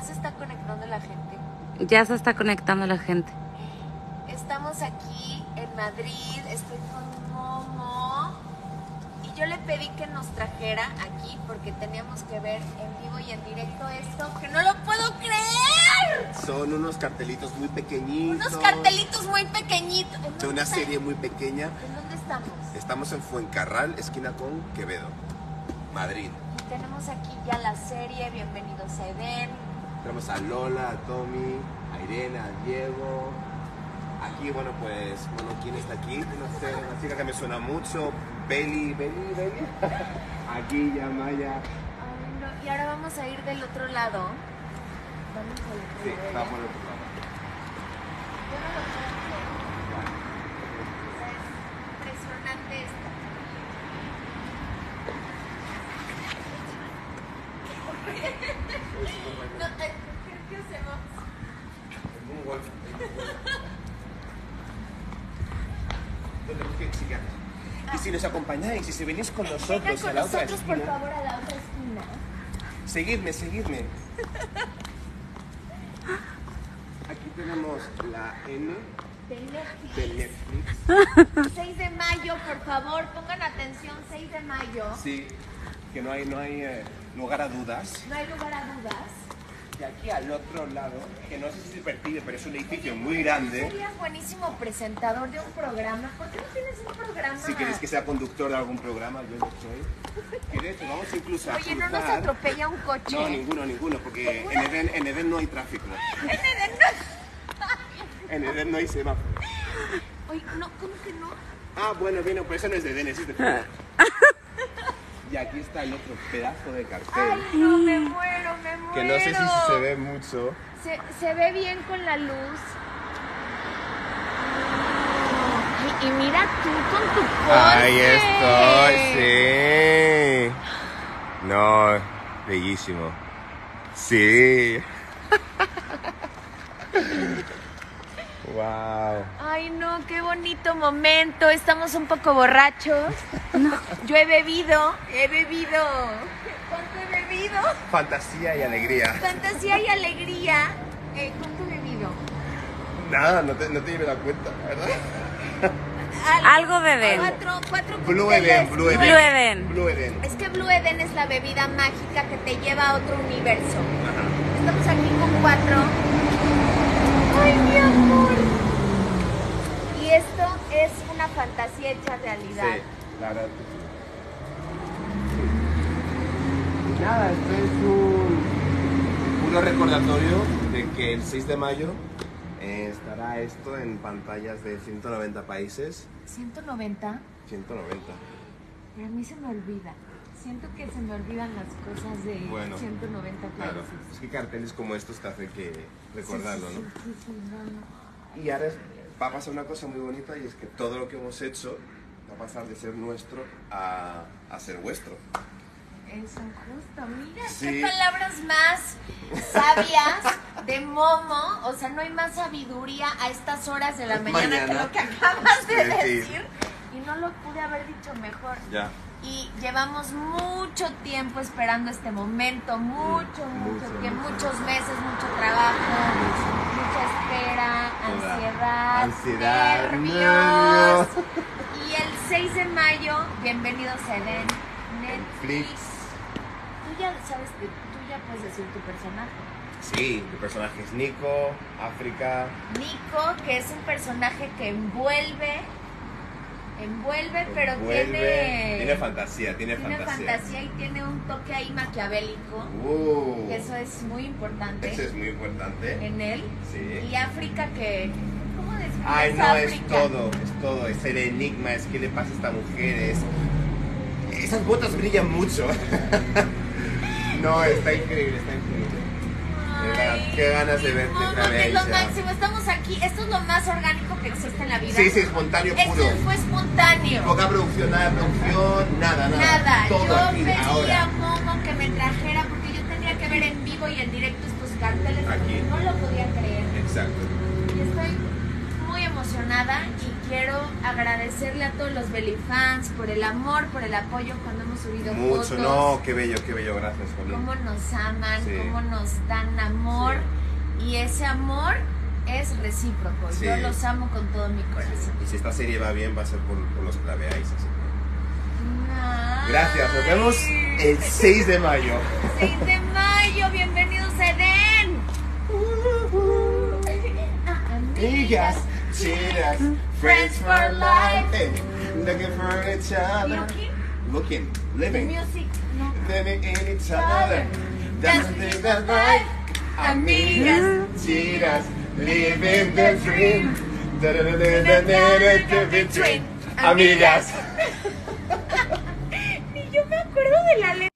Ya se está conectando la gente. Ya se está conectando la gente. Estamos aquí en Madrid, estoy con Momo y yo le pedí que nos trajera aquí porque teníamos que ver en vivo y en directo esto, que no lo puedo creer. Son unos cartelitos muy pequeñitos. Unos cartelitos muy pequeñitos. ¿En De una está- serie muy pequeña. ¿En dónde estamos? Estamos en Fuencarral, esquina con Quevedo, Madrid. Y tenemos aquí ya la serie, bienvenidos a Eden. Tenemos a Lola, a Tommy, a Irene, a Diego. Aquí, bueno, pues, bueno, ¿quién está aquí? No sé, una chica que me suena mucho. Beli, Beli, Beli. Aquí ya Maya. Ay, no, Y ahora vamos a ir del otro lado. Vamos al otro Sí, lado, ¿ya? por el otro lado. Yo no lo puedo creer. O sea, es impresionante esto. No, eh. Y si nos acompañáis, y si venís con nosotros con a la otra nosotros, por esquina, favor, a la otra esquina. seguidme, seguidme. Aquí tenemos la N De de Netflix. Netflix. 6 de mayo, por favor, pongan atención, 6 de mayo. Sí, que no hay, no hay eh, lugar a dudas. No hay lugar a dudas. De aquí al otro lado, que no sé si se percibe, pero es un edificio muy grande. Serías buenísimo presentador de un programa. ¿Por qué no tienes un programa? Si queréis que sea conductor de algún programa, yo lo soy. Hecho, vamos incluso a Oye, no nos atropella un coche. No, ninguno, ninguno, porque en Eden, en Eden no hay tráfico. En Eden no. En Eden no hay semáforo. Oye, no, ¿cómo que no? Ah, bueno, bueno, pues eso no es de Eden, es de Y aquí está el otro pedazo de cartel. Ay, no, me muero, me muero. Que no sé si se ve mucho. Se, se ve bien con la luz. Y mira tú con tu coche. Ahí estoy, sí. No, bellísimo. Sí. wow. Ay, no, qué bonito momento. Estamos un poco borrachos. Yo he bebido, he bebido. ¿Cuánto he bebido? Fantasía y alegría. Fantasía y alegría. Eh, ¿Cuánto he bebido? Nada, no te, no te lleve la cuenta, ¿verdad? Algo de Eden. Cuatro, cuatro Blue. Eden, Blue Eden. Blue Eden. Blue Eden. Es que Blue Eden es la bebida mágica que te lleva a otro universo. Estamos aquí con cuatro. ¡Ay, mi amor! Y esto es una fantasía hecha realidad. Sí, la verdad que sí. Nada, esto es un, un recordatorio de que el 6 de mayo eh, estará esto en pantallas de 190 países. 190, 190. pero a mí se me olvida. Siento que se me olvidan las cosas de Bueno, 190 Claro, países. es que carteles como estos te hacen que recordarlo, Sí, ¿no? sí, sí, sí, no, no. Y ahora es- va a pasar una cosa muy bonita y es que todo lo que hemos hecho va a pasar de ser nuestro a, a ser vuestro. Eso, justo. Mira, Sí. qué palabras más sabias de Momo. O sea, no hay más sabiduría a estas horas de la mañana, que Mañana. lo que acabas de Decir. decir. Y no lo pude haber dicho mejor. Ya. Y llevamos mucho tiempo esperando este momento, mucho, mucho, mucho. muchos meses, mucho trabajo, mucha espera, ansiedad, Ansiedad, nervios. Y el 6 de mayo, bienvenidos a Eden, Netflix. Netflix. Tú ya sabes, que tú ya puedes decir tu personaje. Sí, mi personaje es Nico, África. Nico, que es un personaje que envuelve, envuelve, pero envuelve, tiene... Tiene fantasía, tiene, tiene fantasía. fantasía y tiene un toque ahí maquiavélico. Uh, que eso es muy importante Eso es muy importante. en él. Sí. Y África que... ¿Cómo Ay, no, es todo, es todo. Es el enigma, es qué le pasa a esta mujer, es... Esas botas brillan mucho. no, está increíble, está increíble. Verdad, qué ganas de verte mono, otra vez, es lo máximo. Estamos aquí. Esto es lo más orgánico que existe en la vida. Sí, sí, espontáneo puro. Esto fue espontáneo. Poca producción, nada de producción, nada, nada. Nada. Todo Yo aquí, pedí a ahora. Momo que me trajera porque yo tenía que ver en vivo y en directo estos carteles. Aquí. No lo podía creer. Exacto. Y estoy muy emocionada quiero agradecerle a todos los Belly fans por el amor, por el apoyo cuando hemos subido Mucho, fotos. no, qué bello, qué bello, gracias, Jolín. Cómo nos aman, Sí. cómo nos dan amor. Y ese amor es recíproco. Sí. Yo los amo con todo mi corazón. Y si esta serie va bien, va a ser por, por los que la veáis. así que-. Gracias, nos vemos el 6 de mayo. 6 de mayo, bienvenidos a Edén. Amigas, chicas, hmm? friends for life, hey, looking for each other, Looking? looking, living, Music, no. living in each other. That's the thing that's life. Amigas, chicas, living the dream. Da, da, da, da, da, da, da, da, between. Amigas. Ni yo me acuerdo de la letra.